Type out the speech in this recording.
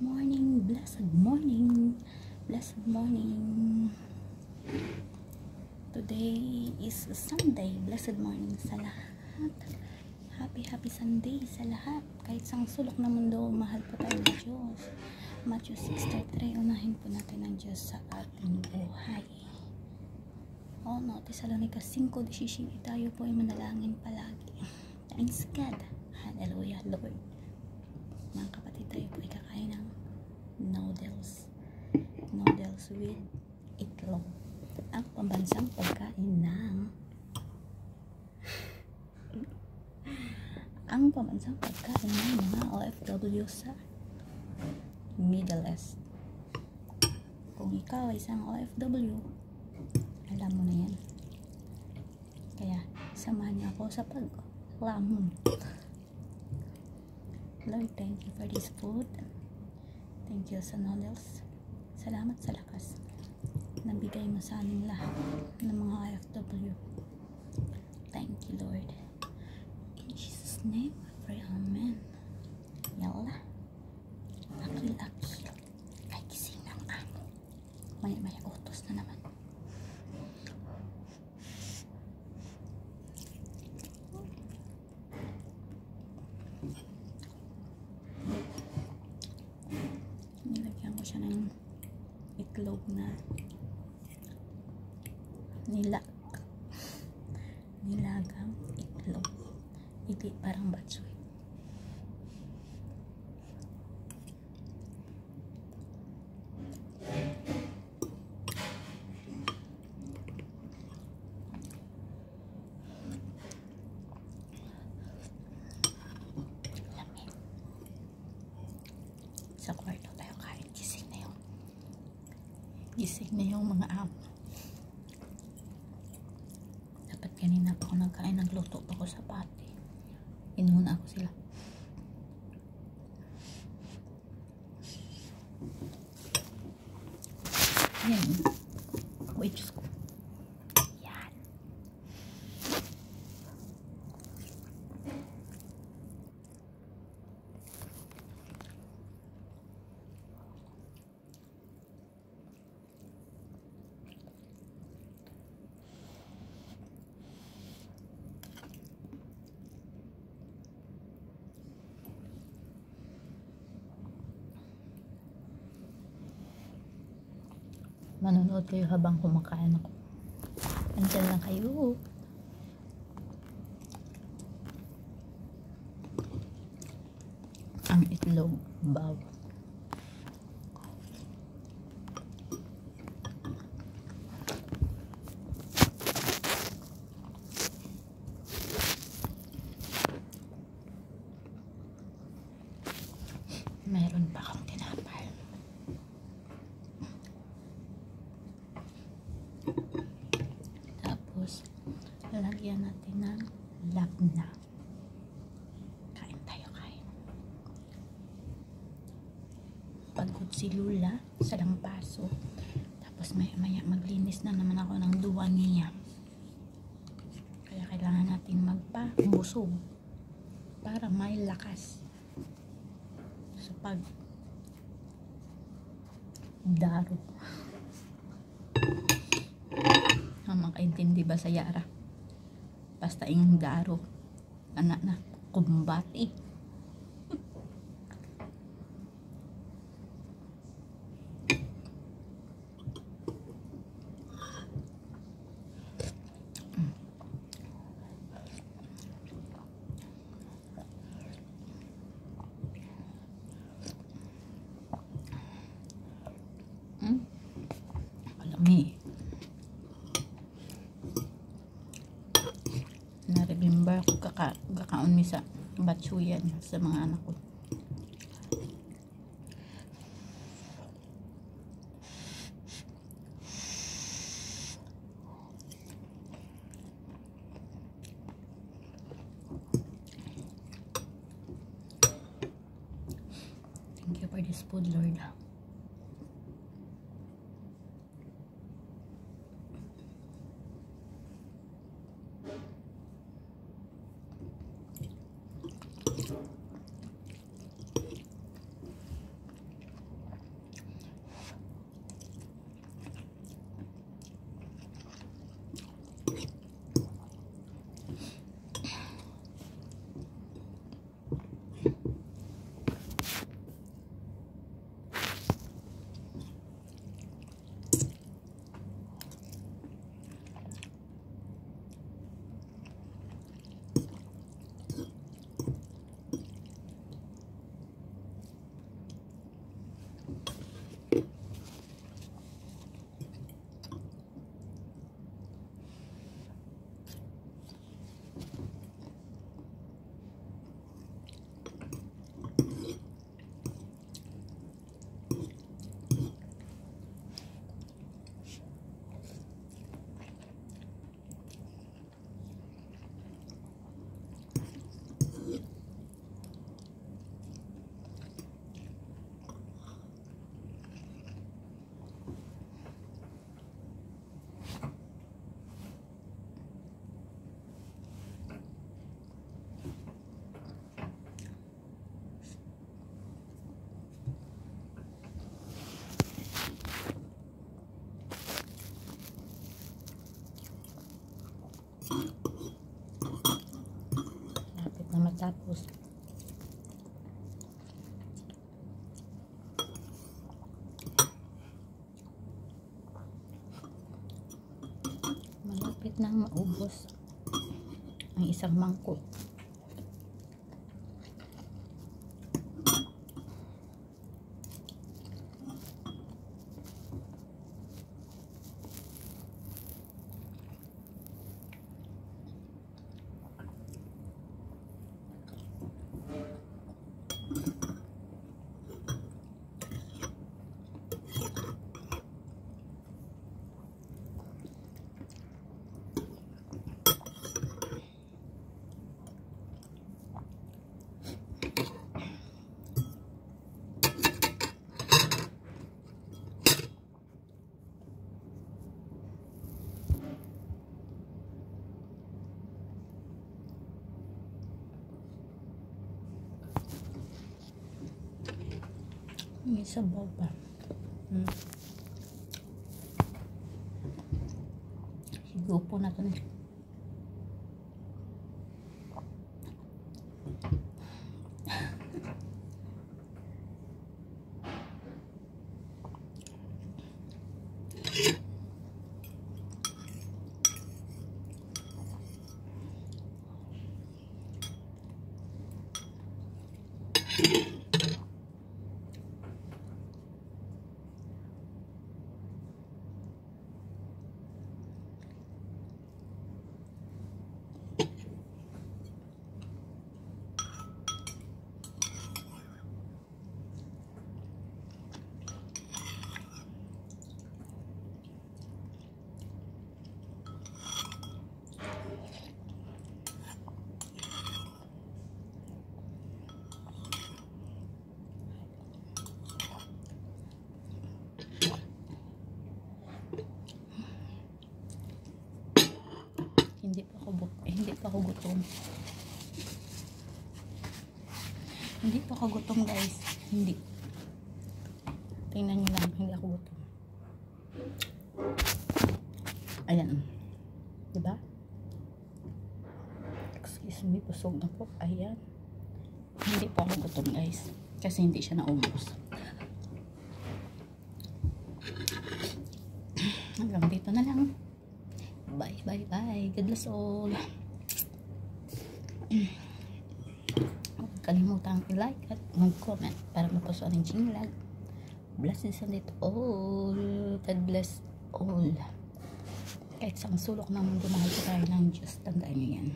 morning, blessed morning, blessed morning. Today is Sunday, blessed morning sa lahat. Happy, happy Sunday sa lahat. Kahit sang sulok na mundo, mahal po tayo ng Diyos. Matthew 6.33, unahin po natin ang Diyos sa ating buhay. O no, Thessalonica 5.17, tayo po ay manalangin palagi. Thanks God. Hallelujah, Lord. Mga kapatid, tayo po ay kakain ng noodles. Noodles with itlog. Ang pambansang pagkain ng ang pambansang pagkain ng mga OFW sa Middle East. Kung ikaw ay isang OFW, alam mo na yan. Kaya, samahan niyo ako sa paglamon. Lord, thank you for this food. Thank you sa noodles. Salamat sa lakas. Nabigay mo sa aming lahat ng mga OFW. Thank you, Lord. In Jesus' name, I pray, Amen. Yalla. Akil-akil. Ay, gising ng amo. Maya-maya utos na naman. Nilagyan ko siya ng itlog na nila nilagang itlog. Hindi parang batsoy. Lamig. Sa kwarto tayo kain. Gising na yung gising na yung mga amo. Dapat kanina pa ako nagkain. Nagluto pa ako sa pati. Inuuna ako sila. Yan. Wait, Diyos ko. Yan. Manonood kayo habang kumakain ako. Andyan lang kayo. Ang itlog, baw. Meron pa akong sa lampaso. Tapos maya maya maglinis na naman ako ng duwa niya. Kaya kailangan natin magpabusog para may lakas sa pag daro. Ang makaintindi ba sa Yara? Basta yung daro. Anak na, kumbati. Kakaon mi sa batsuyan sa mga anak ko. Thank you for this food, Lord. Tapos, malapit na maubos ang isang mangkok. May sabaw pa. Hmm. Higupo na to eh. Hindi pa ako bu- eh, hindi pa ako gutom. Hindi pa ako gutom, guys. Hindi. Tingnan niyo lang, hindi ako gutom. Ayan. Diba? Excuse me, busog na po. Ayan. Hindi pa ako gutom, guys. Kasi hindi siya naubos. Hanggang dito na lang. Bye, bye, bye. God bless all. Huwag kalimutang i-like at mag-comment para mapusuan ng jinglag. Blessings on it all. God bless all. Kahit sa sulok ng mundo, mahal ko tayo ng Diyos. Tandaan niyo yan.